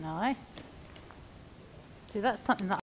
Nice. See, that's something that